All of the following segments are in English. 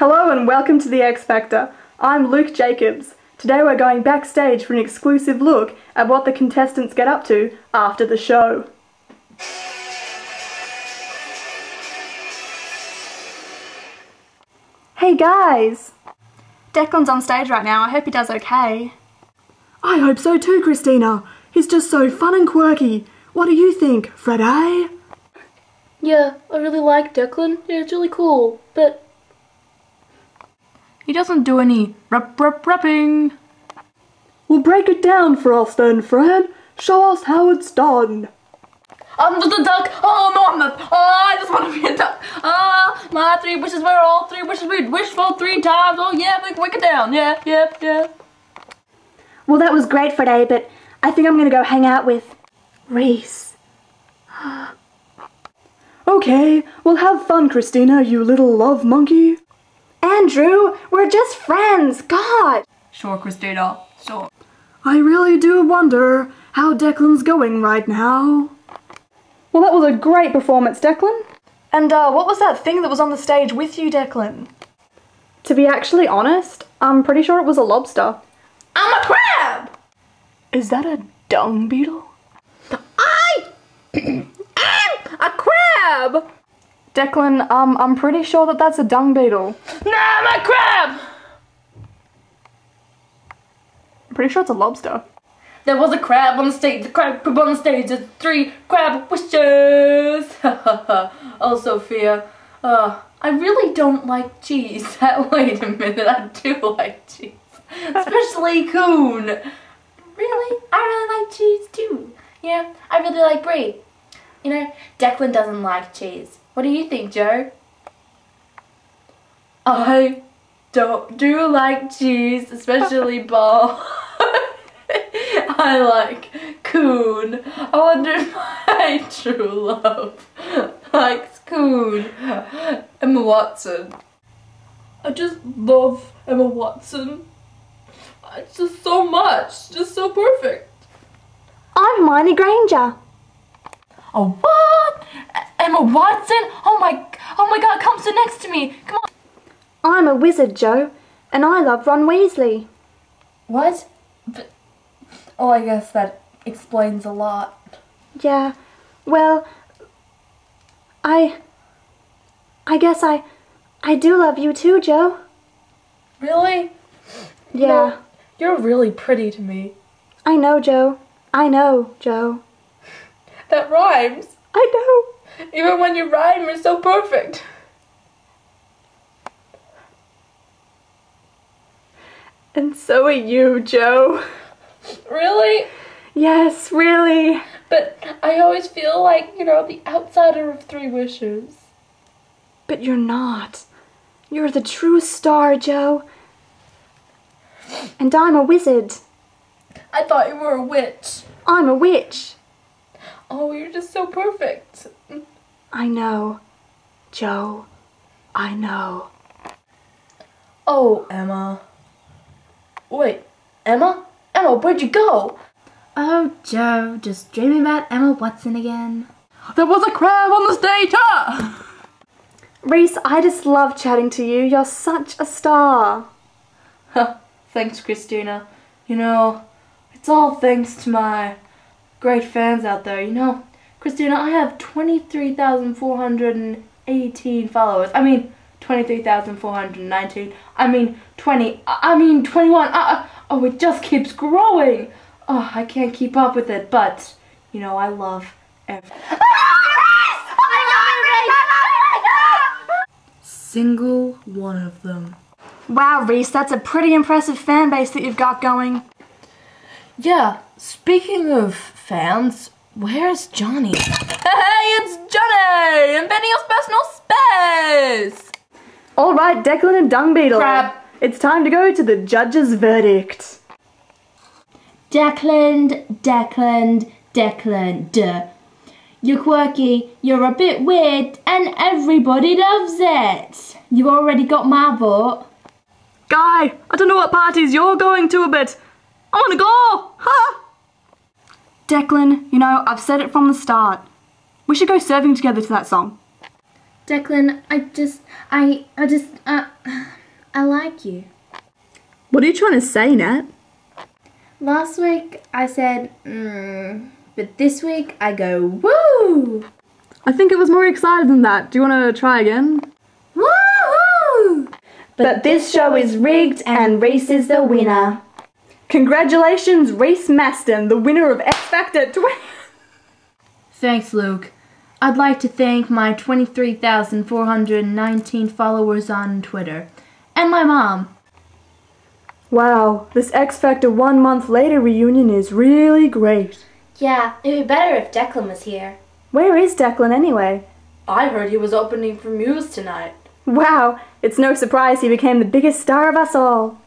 Hello and welcome to the X Factor. I'm Luke Jacobs. Today we're going backstage for an exclusive look at what the contestants get up to after the show. Hey guys! Declan's on stage right now. I hope he does okay. I hope so too, Christina. He's just so fun and quirky. What do you think, Fred A? Yeah, I really like Declan. Yeah, it's really cool. But He doesn't do any rap rap rapping. Well, break it down for us then, Fred. Show us how it's done. I'm just a duck. Oh no, I'm not. Oh, I just want to be a duck. Ah, my three wishes were all three wishes we wished for three times. Oh yeah, break, break it down. Yeah, yeah, yeah. Well, that was great for today, but I think I'm gonna go hang out with Reece. Okay, well, have fun, Christina, you little love monkey. Andrew, we're just friends. God! Sure, Christina. Sure. I really do wonder how Declan's going right now. Well, that was a great performance, Declan. And uh, what was that thing that was on the stage with you, Declan? To be actually honest, I'm pretty sure it was a lobster. I'm a crab. Is that a dung beetle? I am a crab. Declan, um, I'm pretty sure that that's a dung beetle. No, I'm a crab. I'm pretty sure it's a lobster. There was a crab on the stage. The crab crab on the stage. There's three crab wishes. oh, Sophia. Uh, I really don't like cheese. Wait a minute, I do like cheese. Especially coon. Really? I really like cheese too. Yeah, I really like brie. You know, Declan doesn't like cheese. What do you think, Joe? I don't do like cheese, especially ball. I like coon. I wonder if my true love likes coon. Emma Watson. I just love Emma Watson. It's just so much, just so perfect. I'm Hermione Granger. Oh what? Emma Watson? Oh my, oh my God! Come sit next to me. Come on. I'm a wizard, Joe, and I love Ron Weasley. What? But, oh, I guess that explains a lot. Yeah, well, I. I guess I. I do love you too, Joe. Really? Yeah, You're really pretty to me. I know, Joe. I know, Joe. That rhymes. I know. Even when you rhyme, you're so perfect. And so are you, Joe. Really? Yes, really. But I always feel like, you know, the outsider of three wishes. But you're not. You're the true star, Joe. And I'm a wizard. I thought you were a witch. I'm a witch. Oh, you're just so perfect. I know. Joe, I know. Oh, Emma. Wait, Emma? Emma, where'd you go? oh, Joe, just dreaming about Emma Watson again. There was a crab on the stage, huh? Reece, I just love chatting to you. You're such a star. Thanks, Christina. You know, it's all thanks to my great fans out there. You know, Christina, I have 23,418 followers. I mean, 23,419. I mean, 20. I I mean, 21. Uh, uh, oh, it just keeps growing. Oh, I can't keep up with it, but, you know, I love every. Single one of them. Wow, Reece, that's a pretty impressive fan base that you've got going. Yeah, speaking of fans, where's Johnny? Hey, it's Johnny! Inventing your personal space! All right, Declan and Dung Beetle. Crab. It's time to go to the judge's verdict. Declan, Declan, Declan, duh. You're quirky, you're a bit weird, and everybody loves it. You already got my vote. Guy, I don't know what parties you're going to, but I want to go. Ha! Declan, you know, I've said it from the start. We should go surfing together to that song. Declan, I just, I, I just, uh, I like you. What are you trying to say, Nat? Last week I said, mm, but this week I go, woo! I think it was more excited than that. Do you want to try again? Woohoo! But this show is rigged and Reece is the winner. Congratulations, Reece Mastin, the winner of X Factor 20. Thanks, Luke. I'd like to thank my 23,419 followers on Twitter and my mom. Wow, this X Factor one month later reunion is really great. Yeah, it'd be better if Declan was here. Where is Declan anyway? I heard he was opening for Muse tonight, Wow, it's no surprise he became the biggest star of us all.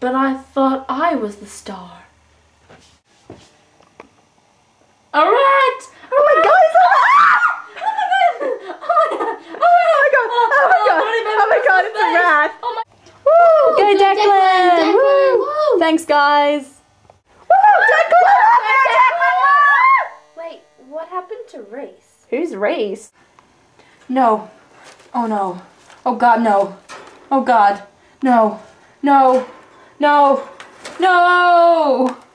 But I thought I was the star. Alright! Oh, oh my god, Oh my god! Oh my oh, god! Oh my god! It's a rat! Oh woo! Go Declan! Declan, Woo! woo! Thanks, guys. Woo! Declan! Wait, what happened to Reese? Who's Reese? No. Oh no. Oh god, no. Oh god. No. No. No. No!